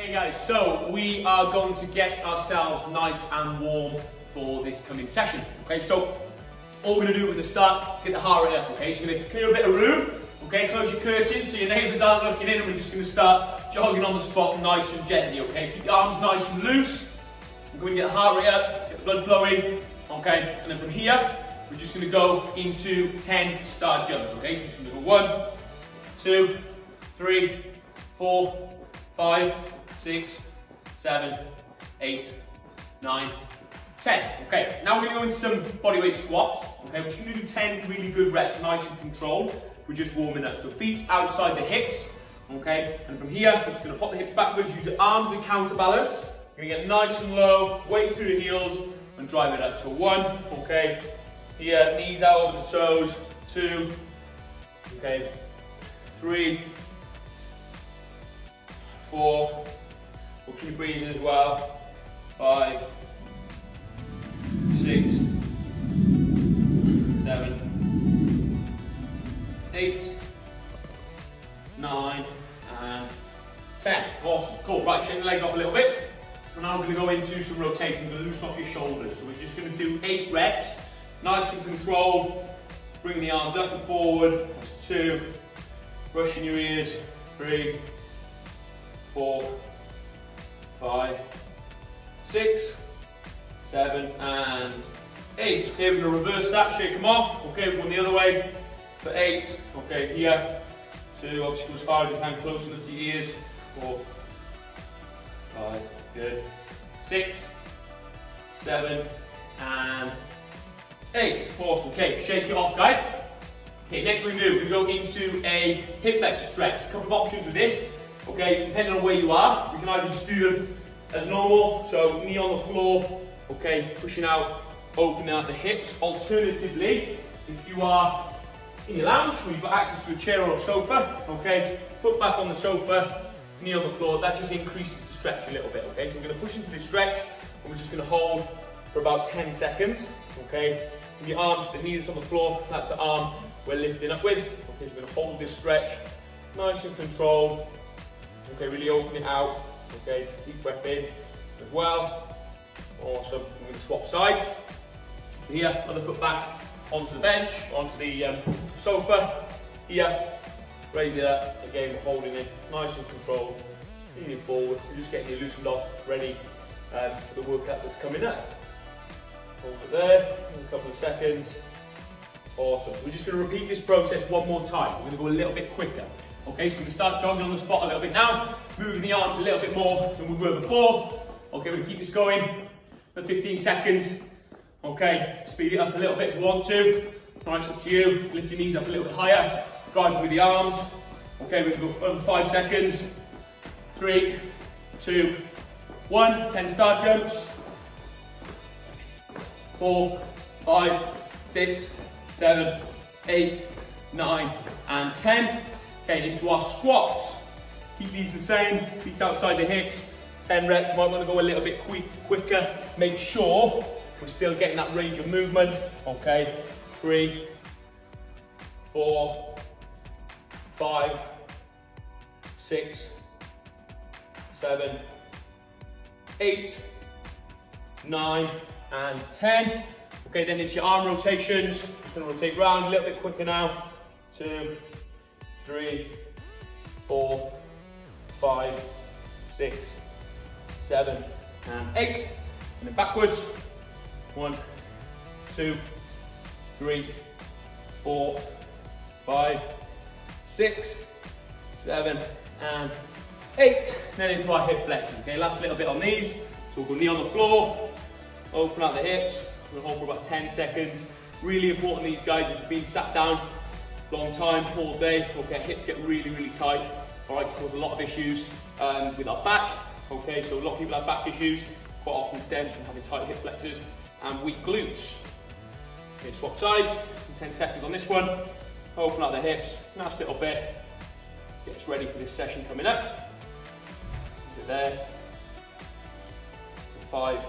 Hey guys, so we are going to get ourselves nice and warm for this coming session. Okay, so all we're gonna do at the start, get the heart rate up, okay? So you're gonna clear a bit of room, okay? Close your curtains so your neighbours aren't looking in and we're just gonna start jogging on the spot nice and gently, okay? Keep your arms nice and loose. We're going to get the heart rate up, get the blood flowing, okay? And then from here, we're just gonna go into 10 star jumps, okay? So we're gonna go one, two, three, four, five, six, seven, eight, nine, 10. Okay, now we're going to go into some bodyweight squats. Okay, we're just to do 10 really good reps, nice and controlled. We're just warming up. So feet outside the hips. Okay, and from here, we're just going to pop the hips backwards, use your arms and counterbalance. You're going to get nice and low, weight through the heels, and drive it up. So one, okay, here, knees out over the toes, two, okay, three, four, we'll keep breathing as well, five, six, seven, eight, nine, and 10. Awesome, cool. Right, shake the leg up a little bit. And now we're gonna go into some rotation. Gonna loosen off your shoulders. So we're just gonna do eight reps, nice and controlled. Bring the arms up and forward. That's two. Brushing your ears. Three, four, five, six, seven, and eight. Okay, we're gonna reverse that, shake them off. Okay, we're going the other way for eight. Okay, here, two, obviously as far as you can, close enough to your ears. Four, five, good. Six, seven, and eight. Awesome, okay, shake it off, guys. Okay, next we do, we go into a hip flexor stretch. A couple of options with this. Okay, depending on where you are, you can either just do them as normal, so knee on the floor, okay, pushing out, opening out the hips. Alternatively, if you are in your lounge where you've got access to a chair or a sofa, okay, foot back on the sofa, knee on the floor, that just increases the stretch a little bit, okay? So we're gonna push into this stretch, and we're just gonna hold for about 10 seconds, okay? With your arms, the knees on the floor, that's the arm we're lifting up with. Okay, we're gonna hold this stretch, nice and controlled. Okay, really open it out. Okay, deep breath in as well. Awesome. I'm going to swap sides. So here, other foot back onto the bench, onto the um, sofa. Here, raise it up. Again, we're holding it nice and controlled. Leaning forward. We're just getting you loosened off, ready um, for the workout that's coming up. Hold it there. In a couple of seconds. Awesome. So we're just going to repeat this process one more time. We're going to go a little bit quicker. Okay, so we can start jogging on the spot a little bit now, moving the arms a little bit more than we were before. Okay, we're gonna keep this going for 15 seconds. Okay, speed it up a little bit if you want to. Right, it's up to you. Lift your knees up a little bit higher. Drive with the arms. Okay, we can go for five seconds. Three, two, one. 10 star jumps. Four, five, six, seven, eight, nine, and 10. Okay, into our squats. Keep these the same, feet outside the hips. 10 reps, might want to go a little bit quick, quicker. Make sure we're still getting that range of movement. Okay, three, four, five, six, seven, eight, nine, and 10. Okay, then into your arm rotations. You can rotate round a little bit quicker now. Two, three, four, five, six, seven, and eight. And then backwards. One, two, three, four, five, six, seven, and eight. Then into our hip flexion. Okay, last little bit on these. So we'll go knee on the floor, open out the hips. We'll hold for about 10 seconds. Really important these guys, if you've been sat down long time, all day, okay, hips get really, really tight, all right, cause a lot of issues um, with our back, okay, so a lot of people have back issues, quite often stems from having tight hip flexors and weak glutes. Okay, swap sides, 10 seconds on this one, open up the hips, nice little bit, get us ready for this session coming up. Is it there? Five,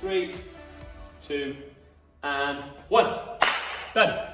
three, two, and one. Done.